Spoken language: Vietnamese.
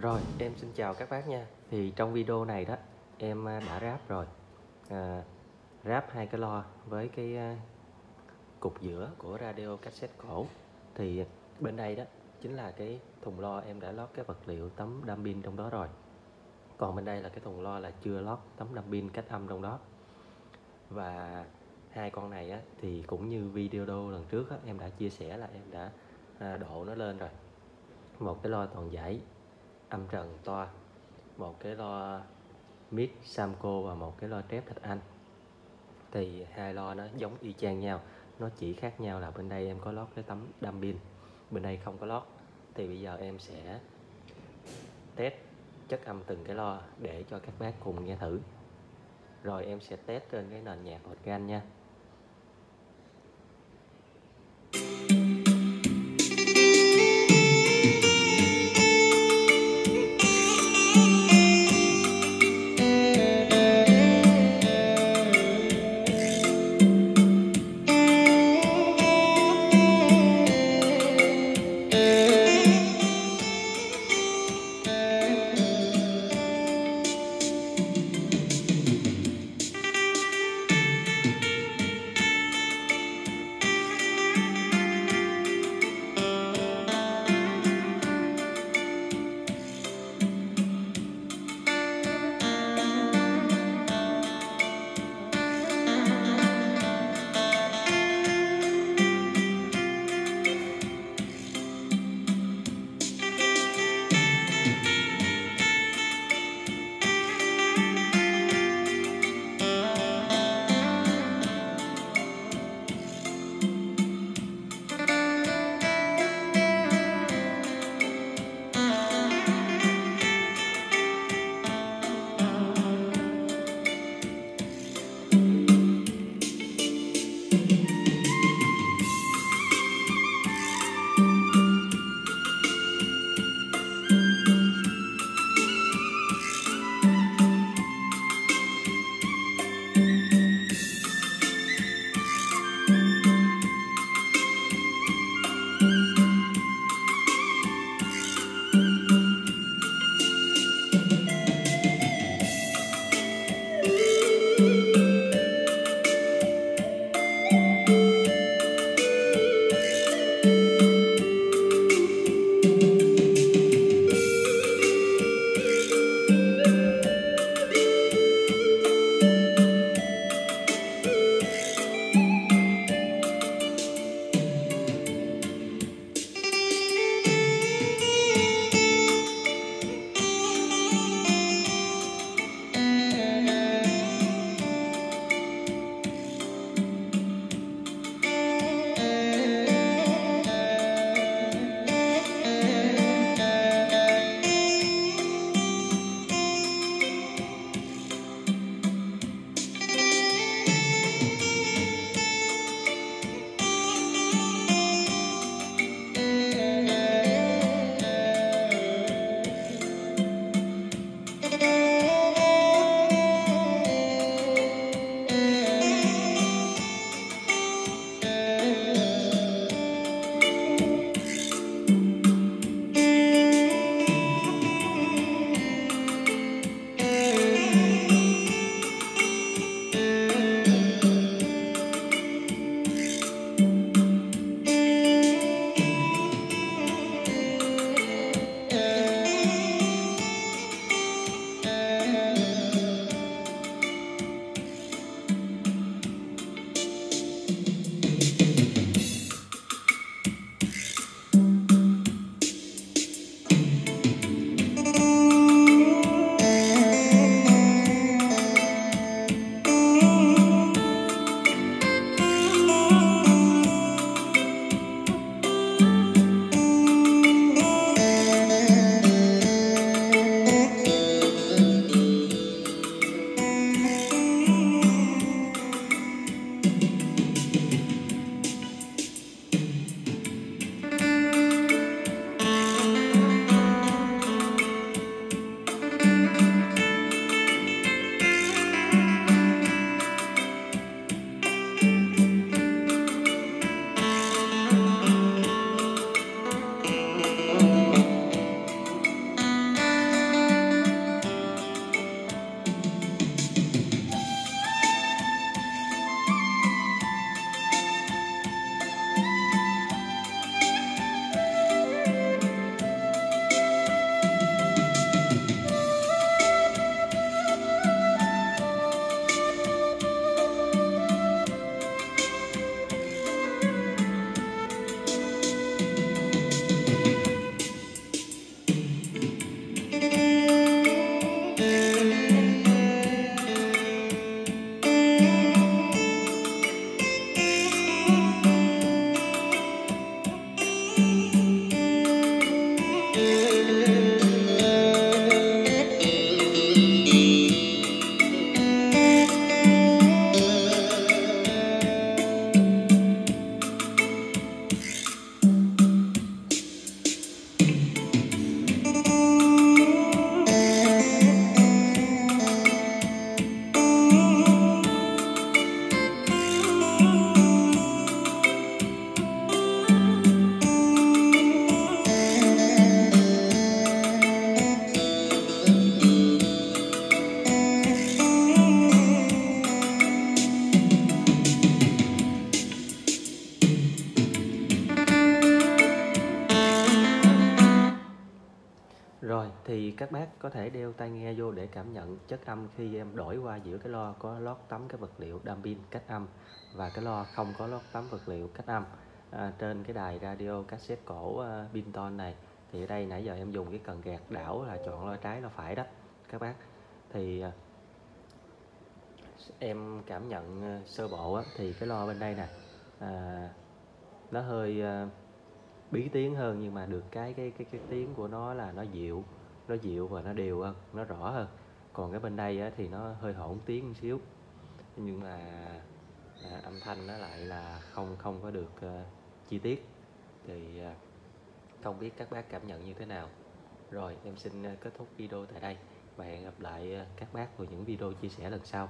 Rồi, em xin chào các bác nha. Thì trong video này đó, em à, đã ráp rồi. À, ráp hai cái lo với cái à, cục giữa của radio cassette cổ. Thì bên đây đó chính là cái thùng lo em đã lót cái vật liệu tấm đam pin trong đó rồi. Còn bên đây là cái thùng lo là chưa lót tấm đam pin cách âm trong đó. Và hai con này á, thì cũng như video đô lần trước á, em đã chia sẻ là em đã à, độ nó lên rồi. Một cái lo toàn giải âm trần toa một cái lo mid Samco và một cái lo trép Thạch Anh. Thì hai lo nó giống y chang nhau, nó chỉ khác nhau là bên đây em có lót cái tấm đâm pin, bên đây không có lót. Thì bây giờ em sẽ test chất âm từng cái lo để cho các bác cùng nghe thử. Rồi em sẽ test trên cái nền nhạc organ nha. Rồi thì các bác có thể đeo tai nghe vô để cảm nhận chất âm khi em đổi qua giữa cái lo có lót tấm cái vật liệu đam pin cách âm và cái lo không có lót tấm vật liệu cách âm. À, trên cái đài radio cassette cổ uh, Binton này thì ở đây nãy giờ em dùng cái cần gạt đảo là chọn lo trái lo phải đó các bác. Thì uh, em cảm nhận uh, sơ bộ á, thì cái lo bên đây nè à, nó hơi uh, bí tiếng hơn nhưng mà được cái cái cái cái tiếng của nó là nó dịu nó dịu và nó đều hơn nó rõ hơn. Còn cái bên đây á, thì nó hơi hỗn tiếng một xíu. Nhưng mà à, âm thanh nó lại là không không có được uh, chi tiết. Thì uh, không biết các bác cảm nhận như thế nào. Rồi em xin uh, kết thúc video tại đây. Và hẹn gặp lại uh, các bác vào những video chia sẻ lần sau.